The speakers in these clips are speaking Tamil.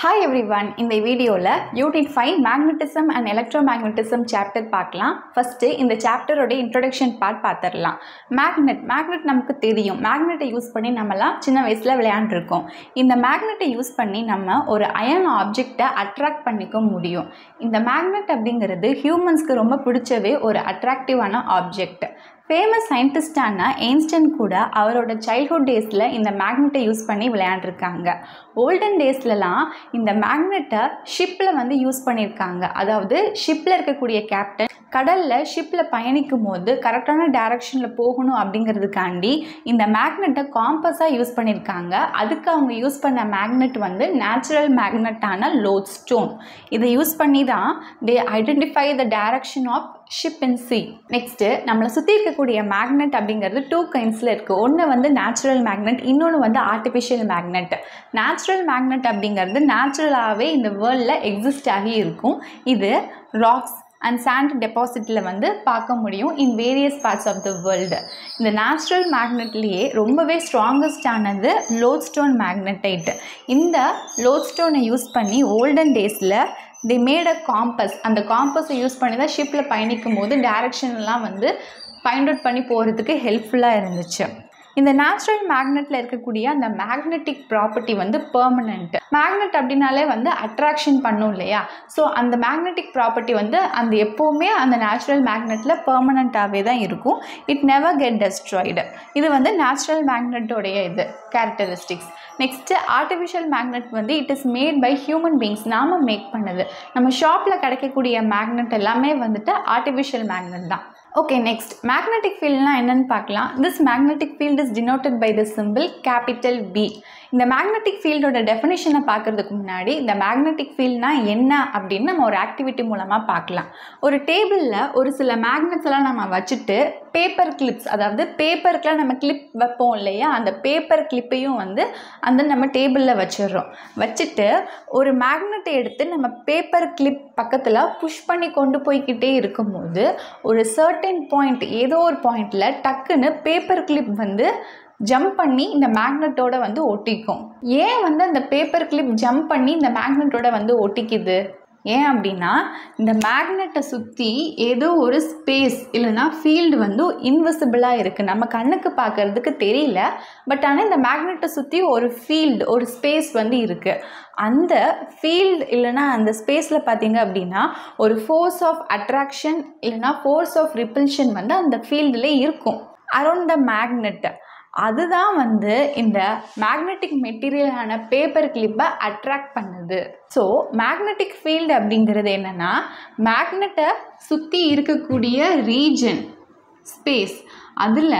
ஹாய் எவ்ரி ஒன் இந்த வீடியோவில் unit five magnetism and electromagnetism chapter பார்க்கலாம். ஃபஸ்ட்டு இந்த சாப்டரோட இன்ட்ரொடக்ஷன் பார்ட் பார்த்துடலாம். மேக்னெட் மேக்னெட் நமக்கு தெரியும். மேக்னெட்டை யூஸ் பண்ணி நம்மலாம் சின்ன வயசில் விளையாண்டுருக்கோம். இந்த மேக்னெட்டை யூஸ் பண்ணி நம்ம ஒரு அயன் ஆப்ஜெக்டை அட்ராக்ட் பண்ணிக்க முடியும். இந்த மேக்னெட் அப்படிங்கிறது ஹியூமன்ஸ்க்கு ரொம்ப பிடிச்சவே ஒரு அட்ராக்டிவான ஆப்ஜெக்ட் ஃபேமஸ் சயின்டிஸ்டான எயின்ஸ்டன் கூட அவரோட சைல்ட்ஹுட் டேஸில் இந்த மேக்னெட்டை யூஸ் பண்ணி விளையாண்டுருக்காங்க. ஓல்டன் டேஸ்லலாம் இந்த மேக்னெட்டை ஷிப்பில் வந்து யூஸ் பண்ணியிருக்காங்க அதாவது ஷிப்பில் இருக்கக்கூடிய கேப்டன் கடலில் ஷிப்பில் பயணிக்கும் போது கரெக்டான டைரக்ஷனில் போகணும் அப்படிங்கிறதுக்காண்டி இந்த மேக்னெட்டை காம்பஸாக யூஸ் பண்ணியிருக்காங்க அதுக்கு அவங்க யூஸ் பண்ண மேக்னெட் வந்து நேச்சுரல் மேக்னெட்டான லோட் ஸ்டோன் இதை யூஸ் பண்ணி தான் they identify the direction of ship in sea next நம்மளை சுற்றி இருக்கக்கூடிய மேக்னெட் அப்படிங்கிறது டூ கைண்ட்ஸில் இருக்குது ஒன்று வந்து நேச்சுரல் மேக்னெட் இன்னொன்று வந்து ஆர்டிஃபிஷியல் மேக்னெட் நேச்சுரல் மேக்னெட் அப்படிங்கிறது நேச்சுரலாகவே இந்த வேர்ல்டில் எக்ஸிஸ்ட் ஆகி இருக்கும். இது ராக்ஸ் அண்ட் சாண்ட் டெபாசிட்டில் வந்து பார்க்க முடியும் in various parts of the world இந்த நேச்சுரல் மேக்னெட்லேயே ரொம்பவே ஸ்ட்ராங்கஸ்டானது லோட்ஸ்டோன் மேக்னட்டைட் இந்த லோட்ஸ்டோனை யூஸ் பண்ணி ஓல்டன் டேஸில் தி மேட் அ காம்பஸ் அந்த காம்பஸை யூஸ் பண்ணி தான் ஷிப்பில் பயணிக்கும் போது டேரெக்ஷன்லாம் வந்து ஃபைண்ட் அவுட் பண்ணி போகிறதுக்கு ஹெல்ப்ஃபுல்லாக இருந்துச்சு. இந்த நேச்சுரல் மேக்னெட்டில் இருக்கக்கூடிய அந்த மேக்னெட்டிக் ப்ராப்பர்ட்டி வந்து பெர்மனண்ட் மேக்னெட் அப்படின்னாலே வந்து அட்ராக்ஷன் பண்ணும் இல்லையா? ஸோ அந்த மேக்னெட்டிக் ப்ராப்பர்ட்டி வந்து அந்த எப்போவுமே அந்த நேச்சுரல் மேக்னெட்டில் பெர்மனண்ட்டாகவே தான் இருக்கும். இட் நெவர் கெட் டெஸ்ட்ராய்டு இது வந்து நேச்சுரல் மேக்னெட்டோடைய இது கேரக்டரிஸ்டிக்ஸ் நெக்ஸ்ட்டு ஆர்டிஃபிஷியல் மேக்னெட் வந்து it is made by human beings நாம் மேக் பண்ணுது. நம்ம ஷாப்பில் கிடைக்கக்கூடிய மேக்னெட் எல்லாமே வந்துட்டு ஆர்டிஃபிஷியல் மேக்னெட் தான். ஓகே நெக்ஸ்ட் மேக்னெட்டிக் ஃபீல்ட்லாம் என்னென்னு பார்க்கலாம். This magnetic field is denoted by the symbol capital B இந்த மேக்னெட்டிக் ஃபீல்டோட டெஃபினேஷனை பார்க்குறதுக்கு முன்னாடி இந்த மேக்னெட்டிக் ஃபீல்ட்னா என்ன அப்படின்னு நம்ம ஒரு ஆக்டிவிட்டி மூலமாக பார்க்கலாம். ஒரு டேபிளில் ஒரு சில மேக்னெட்ஸ் எல்லாம் நம்ம வச்சுட்டு பேப்பர் கிளிப்ஸ் அதாவது பேப்பருக்குலாம் நம்ம கிளிப் வைப்போம் இல்லையா? அந்த பேப்பர் கிளிப்பையும் வந்து அந்த நம்ம டேபிளில் வச்சிடுறோம். வச்சுட்டு ஒரு மேக்னெட்டை எடுத்து நம்ம பேப்பர் கிளிப் பக்கத்தில் புஷ் பண்ணி கொண்டு போய்கிட்டே இருக்கும்போது ஒரு சர்டன் பாயிண்ட் ஏதோ ஒரு பாயிண்டில் டக்குன்னு பேப்பர் கிளிப் வந்து ஜம்ப் பண்ணி இந்த மேக்னெட்டோட வந்து ஒட்டிக்கும். ஏன் வந்து அந்த பேப்பர் கிளிப் ஜம்ப் பண்ணி இந்த மேக்னெட்டோட வந்து ஒட்டிக்குது? ஏன் அப்படின்னா இந்த மேக்னெட்டை சுற்றி ஏதோ ஒரு ஸ்பேஸ் இல்லைனா ஃபீல்டு வந்து இன்விசிபிளாக இருக்குது நம்ம கண்ணுக்கு பார்க்குறதுக்கு தெரியல பட் ஆனால் இந்த மேக்னெட்டை சுற்றி ஒரு ஃபீல்டு ஒரு ஸ்பேஸ் வந்து இருக்குது அந்த ஃபீல்டு இல்லைனா அந்த ஸ்பேஸில் பார்த்தீங்க அப்படின்னா ஒரு ஃபோர்ஸ் ஆஃப் அட்ராக்ஷன் இல்லைனா ஃபோர்ஸ் ஆஃப் ரிப்பல்ஷன் வந்து அந்த ஃபீல்டில் இருக்கும். அரௌண்ட் த மேக்னெட் அதுதான் வந்து இந்த மேக்னெட்டிக் மெட்டீரியலான பேப்பர் கிளிப்பை அட்ராக்ட் பண்ணுது. ஸோ மேக்னெட்டிக் ஃபீல்டு அப்படிங்கிறது என்னென்னா மேக்னெட்டை சுற்றி இருக்கக்கூடிய ரீஜன் ஸ்பேஸ் அதில்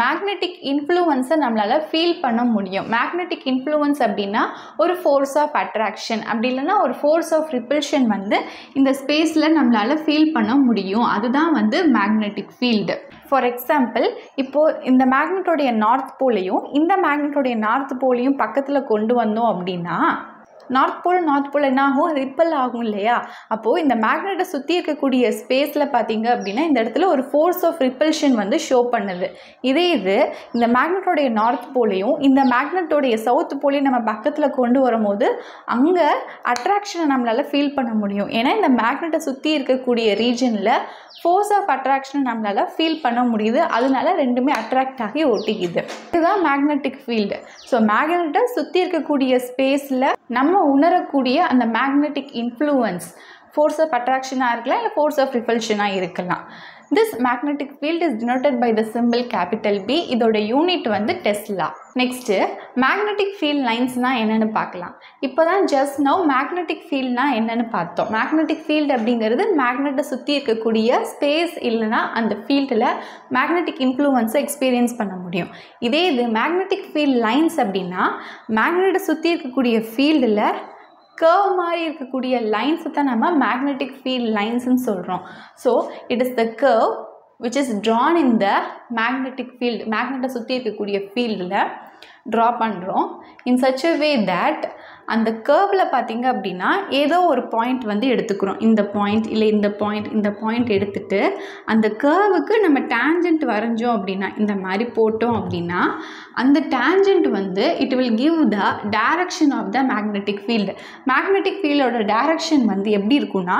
மேக்னெட்டிக் இன்ஃப்ளூவன்ஸை நம்மளால் ஃபீல் பண்ண முடியும். மேக்னெட்டிக் இன்ஃப்ளூவன்ஸ் அப்படின்னா ஒரு ஃபோர்ஸ் ஆஃப் அட்ராக்ஷன் அப்படி இல்லைன்னா ஒரு ஃபோர்ஸ் ஆஃப் ரிப்பல்ஷன் வந்து இந்த ஸ்பேஸில் நம்மளால் ஃபீல் பண்ண முடியும். அதுதான் வந்து மேக்னெட்டிக் ஃபீல்டு ஃபார் எக்ஸாம்பிள் இப்போது இந்த மேக்னெட்டோடைய நார்த் போலையும் இந்த மேக்னெட்டோடைய நார்த் போலையும் பக்கத்தில் கொண்டு வந்தோம் அப்படின்னா நார்த் போல் நார்த் போல் என்ன ஆகும் ரிப்பல் ஆகும் இல்லையா? அப்போது இந்த மேக்னெட்டை சுற்றி இருக்கக்கூடிய ஸ்பேஸில் பார்த்தீங்க அப்படின்னா இந்த இடத்துல ஒரு ஃபோர்ஸ் ஆஃப் ரிப்பல்ஷன் வந்து ஷோ பண்ணுது. இதே இது இந்த மேக்னெட்டோடைய நார்த் போலையும் இந்த மேக்னெட்டோடைய சவுத் போலையும் நம்ம பக்கத்தில் கொண்டு வரும்போது அங்கே அட்ராக்ஷனை நம்மளால் ஃபீல் பண்ண முடியும். ஏன்னா இந்த மேக்னெட்டை சுற்றி இருக்கக்கூடிய ரீஜனில் ஃபோர்ஸ் ஆஃப் அட்ராக்ஷனை நம்மளால் ஃபீல் பண்ண முடியுது. அதனால ரெண்டுமே அட்ராக்ட் ஆகி ஒட்டிக்குது. இதுதான் மேக்னெட்டிக் ஃபீல்டு ஸோ மேக்னெட்டை சுற்றி இருக்கக்கூடிய ஸ்பேஸில் நம்ம உணரக்கூடிய அந்த மேக்னெட்டிக் இன்ஃப்ளூவன்ஸ் ஃபோர்ஸ் ஆஃப் அட்ராக்ஷனாக இருக்கலாம் இல்லை ஃபோர்ஸ் ஆஃப் ரிஃபல்ஷனாக இருக்கலாம். This magnetic field is denoted by the symbol capital B இதோட யூனிட் வந்து டெஸ்லா நெக்ஸ்ட்டு மேக்னெட்டிக் ஃபீல்ட் லைன்ஸ்னால் என்னென்னு பார்க்கலாம். இப்போ தான் ஜஸ்ட் நவ் மேக்னெட்டிக் ஃபீல்ட்னா என்னென்னு பார்த்தோம். மேக்னெட்டிக் ஃபீல்டு அப்படிங்கிறது மேக்னெட்டை சுற்றி இருக்கக்கூடிய ஸ்பேஸ் இல்லைனா அந்த ஃபீல்டில் மேக்னெட்டிக் இன்ஃப்ளூவன்ஸை எக்ஸ்பீரியன்ஸ் பண்ண முடியும். இதே இது மேக்னெட்டிக் ஃபீல்ட் லைன்ஸ் அப்படின்னா மேக்னெட்டை சுற்றி இருக்கக்கூடிய ஃபீல்டில் கர்வ் மாதிரி இருக்கக்கூடிய லைன்ஸை தான் நம்ம மேக்னெட்டிக் ஃபீல்ட் லைன்ஸ்ன்னு சொல்கிறோம் so it is the curve which is drawn in the magnetic field மேக்னெட்டை சுற்றி இருக்கக்கூடிய ஃபீல்டில் ட்ரா பண்ணுறோம் in such a way that அந்த கேர்வில் பார்த்தீங்க அப்படின்னா ஏதோ ஒரு பாயிண்ட் வந்து எடுத்துக்கிறோம். இந்த பாயிண்ட் இல்லை இந்த பாயிண்ட் இந்த பாயிண்ட் எடுத்துட்டு அந்த கேர்வுக்கு நம்ம டேஞ்சன்ட் வரைஞ்சோம் அப்படின்னா இந்த மாதிரி போட்டோம் அப்படின்னா அந்த டேஞ்சன்ட் வந்து it will give the direction of the magnetic field magnetic ஃபீல்டோட direction வந்து எப்படி இருக்கும்னா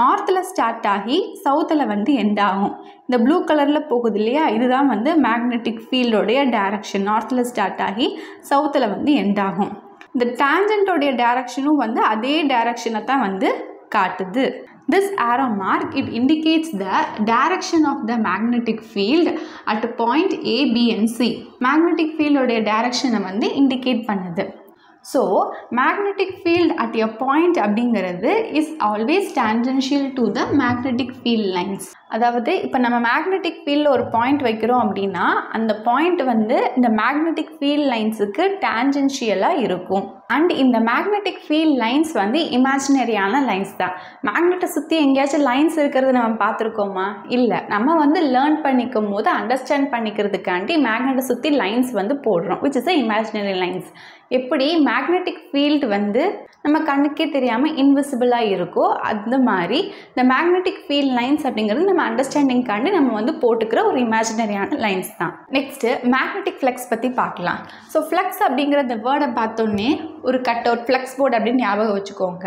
நார்த்தில் ஸ்டார்ட் ஆகி சவுத்தில் வந்து எண்ட் ஆகும். இந்த ப்ளூ கலரில் போகுது இல்லையா? இதுதான் வந்து மேக்னெட்டிக் ஃபீல்டோடைய டேரக்ஷன் நார்த்தில் ஸ்டார்ட் ஆகி சவுத்தில் வந்து எண்ட் ஆகும். இந்த டேஞ்சன்ட்டோடைய டைரக்ஷனும் வந்து அதே டைரக்ஷனை தான் வந்து காட்டுது This arrow mark it indicates the direction of the magnetic field at point A, B and C. Magnetic field உடைய direction வந்து indicate பண்ணுது so magnetic field at a point அப்படிங்கிறது is always tangential to the magnetic field lines அதாவது இப்போ நம்ம மேக்னெட்டிக் ஃபீல்டில் ஒரு பாயிண்ட் வைக்கிறோம் அப்படின்னா அந்த பாயிண்ட் வந்து இந்த மேக்னெட்டிக் ஃபீல்ட் லைன்ஸுக்கு டேஞ்சென்ஷியலாக இருக்கும். அண்ட் இந்த மேக்னெட்டிக் ஃபீல்ட் லைன்ஸ் வந்து இமேஜினரியான லைன்ஸ் தான். மேக்னெட்டை சுற்றி எங்கேயாச்சும் லைன்ஸ் இருக்கிறது நம்ம பார்த்துருக்கோமா? இல்லை. நம்ம வந்து லேர்ன் பண்ணிக்கும் போது அண்டர்ஸ்டாண்ட் பண்ணிக்கிறதுக்காண்டி மேக்னெட்டை சுற்றி லைன்ஸ் வந்து போடுறோம் which is a imaginary lines எப்படி மேக்னெட்டிக் ஃபீல்டு வந்து நம்ம கண்ணுக்கே தெரியாமல் இன்விசிபிளாக இருக்கோ அந்த மாதிரி இந்த மேக்னெட்டிக் ஃபீல்ட் லைன்ஸ் அப்படிங்கிறது நம்ம அண்டர்ஸ்டாண்டிங்காண்டி நம்ம வந்து போட்டுக்கிற ஒரு இமேஜினரியான லைன்ஸ் தான். நெக்ஸ்ட்டு மேக்னெட்டிக் ஃப்ளெக்ஸ் பற்றி பார்க்கலாம். ஸோ ஃப்ளெக்ஸ் அப்படிங்கிற இந்த வேர்டை பார்த்தோன்னே ஒரு கட் அவுட் ஃப்ளெக்ஸ் போர்டு அப்படின்னு ஞாபகம் வச்சுக்கோங்க.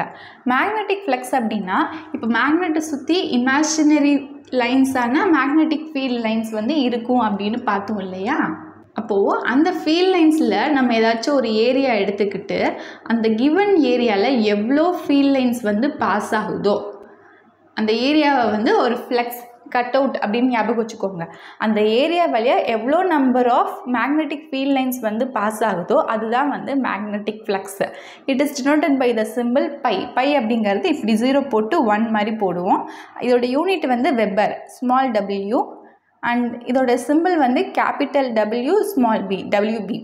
மேக்னெட்டிக் ஃப்ளெக்ஸ் அப்படின்னா இப்போ மேக்னெட்டை சுற்றி இமேஜினரி லைன்ஸான மேக்னெட்டிக் ஃபீல்ட் லைன்ஸ் வந்து இருக்கும் அப்படின்னு பார்த்தோம் இல்லையா? அப்போது அந்த ஃபீல்ட் லைன்ஸில் நம்ம ஏதாச்சும் ஒரு ஏரியா எடுத்துக்கிட்டு அந்த கிவன் ஏரியாவில் எவ்வளோ ஃபீல்ட் லைன்ஸ் வந்து பாஸ் ஆகுதோ அந்த ஏரியாவை வந்து ஒரு ஃப்ளெக்ஸ் கட் அவுட் அப்படின்னு ஞாபகம் வச்சுக்கோங்க. அந்த ஏரியா வழியாக எவ்வளோ number of magnetic field lines வந்து பாஸ் ஆகுதோ அதுதான் வந்து magnetic flux it is denoted by the symbol phi phi அப்படிங்கிறது இப்படி ஜீரோ போட்டு ஒன் மாதிரி போடுவோம். இதோட யூனிட் வந்து வெப்பர் ஸ்மால் டபிள்யூ அண்ட் இதோட சிம்பிள் வந்து capital W small B WB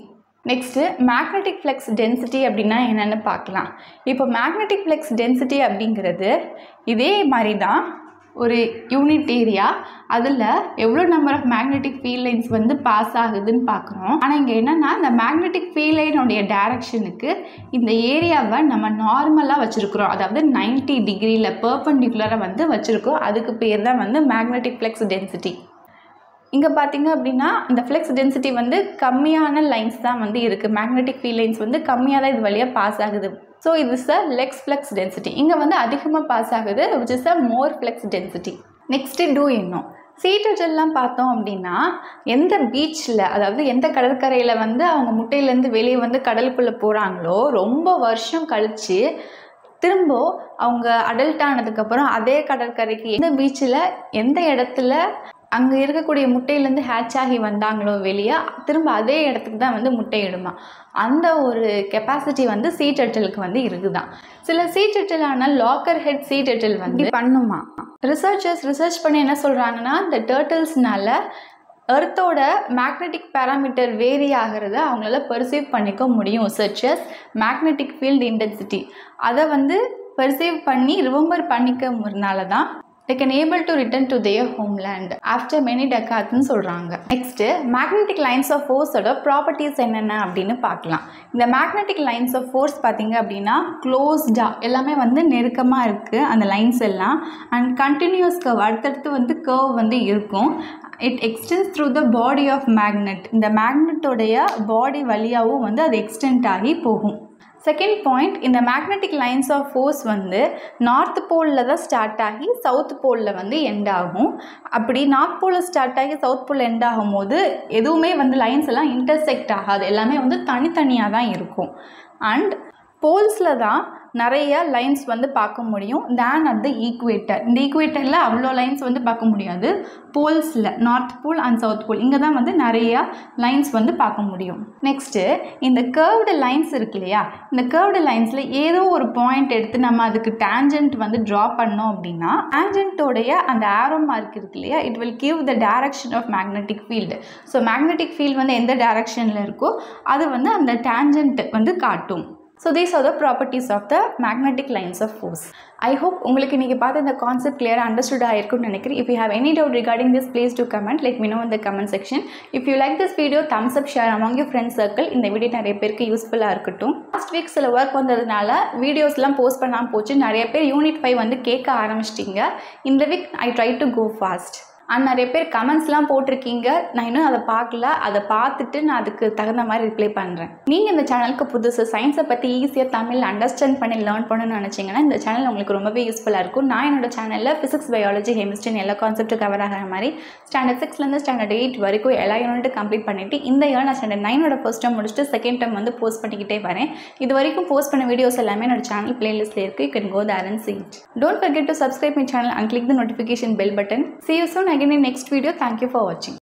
next magnetic flux density அப்படின்னா என்னென்னு பார்க்கலாம். இப்போ மேக்னெட்டிக் ஃப்ளெக்ஸ் டென்சிட்டி அப்படிங்கிறது இதே மாதிரி தான் ஒரு யூனிட் ஏரியா அதில் எவ்வளோ number of magnetic field lines வந்து பாஸ் ஆகுதுன்னு பார்க்குறோம். ஆனால் இங்கே என்னென்னா இந்த மேக்னெட்டிக் ஃபீல்ட் லைனுடைய டேரக்ஷனுக்கு இந்த ஏரியாவை நம்ம நார்மலாக வச்சுருக்குறோம். அதாவது நைன்ட்டி டிகிரியில் பர்பண்டிகுலராக வந்து வச்சுருக்கோம். அதுக்கு பேர் தான் வந்து மேக்னெட்டிக் ஃப்ளெக்ஸ் டென்சிட்டி இங்கே பார்த்தீங்க அப்படின்னா இந்த ஃப்ளெக்ஸ் டென்சிட்டி வந்து கம்மியான லைன்ஸ் தான் வந்து இருக்குது மேக்னெட்டிக் ஃபீல் லைன்ஸ் வந்து கம்மியாக தான் இது வழியாக பாஸ் ஆகுது. ஸோ இது is a less flux density இங்கே வந்து அதிகமாக பாஸ் ஆகுது which is a more flux density next to இன்னும். சீட்டெல்லாம் பார்த்தோம் அப்படின்னா எந்த பீச்சில் அதாவது எந்த கடற்கரையில் வந்து அவங்க முட்டையிலேருந்து வெளியே வந்து கடலுக்குள்ளே போகிறாங்களோ ரொம்ப வருஷம் கழித்து திரும்ப அவங்க அடல்ட் ஆனதுக்கப்புறம் அதே கடற்கரைக்கு எந்த பீச்சில் எந்த இடத்துல அங்கே இருக்கக்கூடிய முட்டையிலேருந்து ஹேட்ச் ஆகி வந்தாங்களோ வெளியே திரும்ப அதே இடத்துக்கு தான் வந்து முட்டையிடுமா? அந்த ஒரு கெப்பாசிட்டி வந்து சீ டெட்டலுக்கு வந்து இருக்குதான். சில சீ டெட்டலான லாக்கர் ஹெட் சீ டெட்டல் வந்து பண்ணுமா? ரிசர்ச்சர்ஸ் ரிசர்ச் பண்ணி என்ன சொல்கிறாங்கன்னா இந்த டேர்ட்டில்ஸ்னால எர்த்தோட மேக்னெட்டிக் பேராமீட்டர் வேரி ஆகிறத அவங்களால பெர்சீவ் பண்ணிக்க முடியும் சர்ச்சஸ் மேக்னெட்டிக் ஃபீல்டு இன்டென்சிட்டி அதை வந்து பெர்சீவ் பண்ணி ரிமெம்பர் பண்ணிக்கிறதுனால தான் they can able to return to their homeland after many decades சொல்கிறாங்க நெக்ஸ்ட்டு மேக்னெட்டிக் லைன்ஸ் ஆஃப் ஃபோர்ஸோட ப்ராப்பர்ட்டிஸ் என்னென்ன அப்படின்னு பார்க்கலாம். இந்த மேக்னெட்டிக் லைன்ஸ் ஆஃப் ஃபோர்ஸ் பார்த்தீங்க அப்படின்னா க்ளோஸ்டாக எல்லாமே வந்து நெருக்கமாக இருக்குது அந்த லைன்ஸ் எல்லாம். அண்ட் கண்டினியூஸ் கர்வ் அடுத்தடுத்து வந்து கர்வ் வந்து இருக்கும். It extends through the body of magnet இந்த மேக்னெட்டோடைய பாடி வழியாகவும் வந்து அது எக்ஸ்டென்ட் ஆகி போகும். செகண்ட் பாயிண்ட் இந்த மேக்னெட்டிக் லைன்ஸ் ஆஃப் ஃபோர்ஸ் வந்து நார்த் போலில் தான் ஸ்டார்ட் ஆகி சவுத் போலில் வந்து எண்ட் ஆகும். அப்படி நார்த் போலில் ஸ்டார்ட் ஆகி சவுத் போலில் எண்ட் ஆகும்போது எதுவுமே வந்து லைன்ஸ் எல்லாம் இன்டர்செக்ட் ஆகாது. எல்லாமே வந்து தனித்தனியாக தான் இருக்கும். அண்ட் போல்ஸில் தான் நிறைய லைன்ஸ் வந்து பார்க்க முடியும். தேன் அட் த ஈக்குவேட்டர் இந்த ஈக்குவேட்டரில் அவ்வளோ லைன்ஸ் வந்து பார்க்க முடியாது. போல்ஸில் north pole and south pole இங்கே தான் வந்து நிறைய லைன்ஸ் வந்து பார்க்க முடியும். நெக்ஸ்ட்டு இந்த கேர்வ்டு லைன்ஸ் இருக்கு இல்லையா? இந்த கேர்வ்டு லைன்ஸில் ஏதோ ஒரு பாயிண்ட் எடுத்து நம்ம அதுக்கு டேஞ்சன்ட் வந்து ட்ரா பண்ணோம் அப்படின்னா டேஞ்சன்ட்டோடைய அந்த ஆரோ மார்க் இருக்கு இல்லையா? It will give the direction of magnetic field so magnetic field வந்து எந்த டேரக்ஷனில் இருக்கோ அது வந்து அந்த டேஞ்சன்ட் வந்து காட்டும். So these are the properties of the magnetic lines of force I hope உங்களுக்கு இன்றைக்கி பார்த்து இந்த கான்செப்ட் கிளியராக அண்டர்ஸ்டுட் ஆயிருக்கும்னு நினைக்கிறேன். If you have any doubt regarding this please do comment let me know இந்த comment section if you like this video thumbs up share among you friends circle இந்த வீடியோ நிறைய பேருக்கு யூஸ்ஃபுல்லாக இருக்கட்டும். லாஸ்ட் வீக் சில ஒர்க் வந்ததுனால வீடியோஸ்லாம் போஸ்ட் பண்ணாமல் போச்சு. நிறைய பேர் யூனிட் ஃபைவ் வந்து கேட்க ஆரம்பிச்சிட்டிங்க. இந்த week I try to go fast and நிறைய பேர் கமெண்ட்ஸ்லாம் போட்டிருக்கீங்க. நான் இன்னும் அதை பார்க்கல. அதை பார்த்துட்டு நான் அதுக்கு தகுந்த மாதிரி ரிப்ளை பண்ணுறேன் நீங்கள் இந்த சேனலுக்கு புதுசு சயின்ஸை பற்றி ஈஸியாக தமிழ் அண்டர்ஸ்டாண்ட் பண்ணி லேர்ன் பண்ணணும்னு நினச்சிங்கன்னா இந்த சேனல் உங்களுக்கு ரொம்பவே யூஸ்ஃபுல்லாக இருக்கும். நான் என்னோட சேனலில் ஃபிசிக்ஸ் பயாலஜி கெமிஸ்ட்ரின்னு எல்லா கான்செப்ட்டும் கவர் ஆகிற மாதிரி ஸ்டாண்டர்ட் சிக்ஸ்லேருந்து ஸ்டாண்டர்ட் எயிட் வரைக்கும் எல்லா யூனிட்டும் கம்ப்ளீட் பண்ணிவிட்டு இந்த இயர் நான் ஸ்டாண்டர்ட் நைனோட ஃபஸ்ட் டைம் முடிச்சுட்டு செகண்ட் டைம் வந்து போஸ்ட் பண்ணிக்கிட்டே வரேன். இது வரைக்கும் போஸ்ட் பண்ண வீடியோஸ் எல்லாமே என்னோட சேனல் பிளேலிஸ்ட்டில் இருக்குது you can go there and see it don't forget to subscribe my channel and click the notification bell button see you you soon again in next video. Thank you for watching.